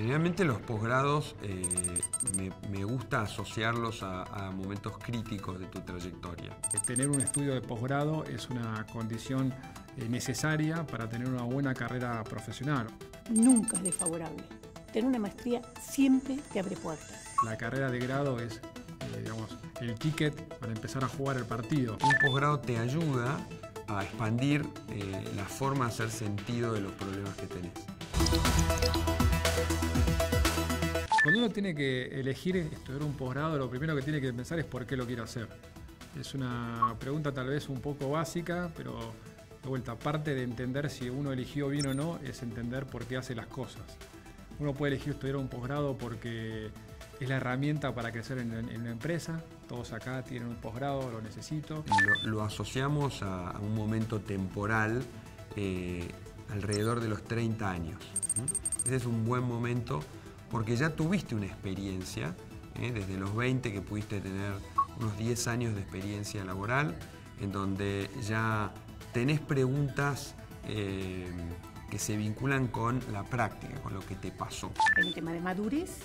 Generalmente los posgrados eh, me, gusta asociarlos a, momentos críticos de tu trayectoria. Tener un estudio de posgrado es una condición eh, necesaria para tener una buena carrera profesional. Nunca es desfavorable. Tener una maestría siempre te abre puertas. La carrera de grado es eh, digamos, el ticket para empezar a jugar el partido. Un posgrado te ayuda a expandir la forma de hacer sentido de los problemas que tenés. Cuando uno tiene que elegir estudiar un posgrado, lo primero que tiene que pensar es por qué lo quiere hacer. Es una pregunta tal vez un poco básica, pero de vuelta, parte de entender si uno eligió bien o no, es entender por qué hace las cosas. Uno puede elegir estudiar un posgrado porque es la herramienta para crecer en, una empresa. Todos acá tienen un posgrado, lo necesito. Lo, asociamos a, un momento temporal eh, alrededor de los 30 años. Ese es un buen momento porque ya tuviste una experiencia, ¿eh? desde los 20 que pudiste tener unos 10 años de experiencia laboral, en donde ya tenés preguntas eh, que se vinculan con la práctica, con lo que te pasó. Hay un tema de madurez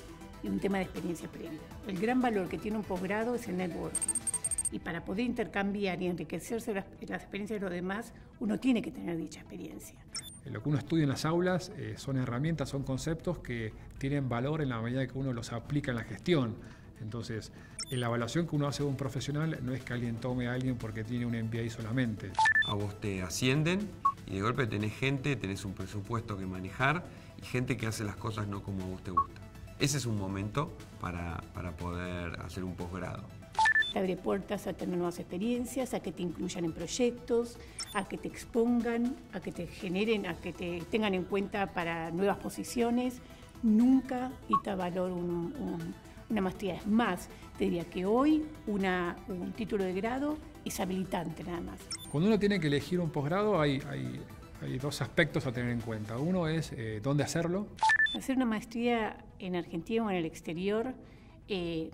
y un tema de experiencia previa. El gran valor que tiene un posgrado es el networking. Y para poder intercambiar y enriquecerse las, las experiencias de los demás, uno tiene que tener dicha experiencia. Lo que uno estudia en las aulas eh, son herramientas, son conceptos que tienen valor en la medida que uno los aplica en la gestión. Entonces, en la evaluación que uno hace de un profesional no es que alguien tome a alguien porque tiene un MBA solamente. A vos te ascienden y de golpe tenés gente, tenés un presupuesto que manejar y gente que hace las cosas no como a vos te gusta. Ese es un momento para, para poder hacer un posgrado te abre puertas a tener nuevas experiencias, a que te incluyan en proyectos, a que te expongan, a que te generen, a que te tengan en cuenta para nuevas posiciones. Nunca quita valor una maestría. Es más, te diría que hoy una, un título de grado es habilitante nada más. Cuando uno tiene que elegir un posgrado hay, hay, dos aspectos a tener en cuenta. Uno es eh, dónde hacerlo. Hacer una maestría en Argentina o en el exterior eh,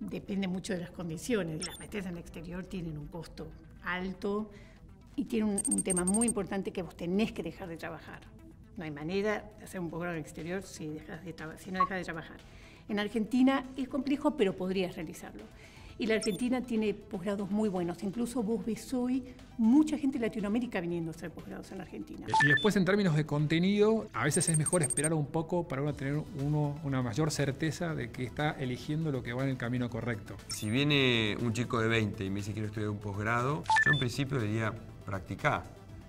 depende mucho de las condiciones. Las maestrías en el exterior tienen un costo alto y tienen un, tema muy importante que vos tenés que dejar de trabajar. No hay manera de hacer un posgrado en el exterior si, dejas de si no dejas de trabajar. En Argentina es complejo, pero podrías realizarlo. Y la Argentina tiene posgrados muy buenos. Incluso vos ves hoy mucha gente de Latinoamérica viniendo a hacer posgrados en la Argentina. Y después en términos de contenido, a veces es mejor esperar un poco para uno tener uno, una mayor certeza de que está eligiendo lo que va en el camino correcto. Si viene un chico de 20 y me dice quiero estudiar un posgrado, yo en principio diría practicar.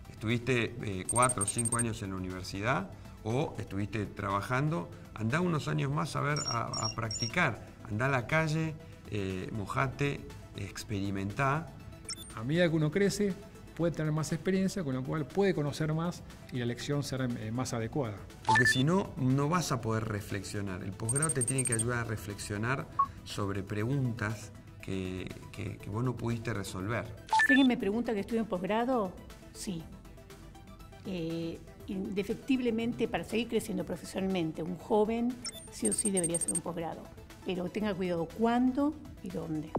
Estuviste eh, cuatro o cinco años en la universidad o estuviste trabajando, anda unos años más a ver, a, a practicar, anda a la calle, eh, mojate, experimentá. A medida que uno crece, puede tener más experiencia, con lo cual puede conocer más y la elección será eh, más adecuada. Porque si no, no vas a poder reflexionar. El posgrado te tiene que ayudar a reflexionar sobre preguntas que, vos no pudiste resolver. Si alguien me pregunta que estudio en posgrado, sí. Eh, indefectiblemente, para seguir creciendo profesionalmente, un joven sí o sí debería ser un posgrado pero tenga cuidado cuándo y dónde.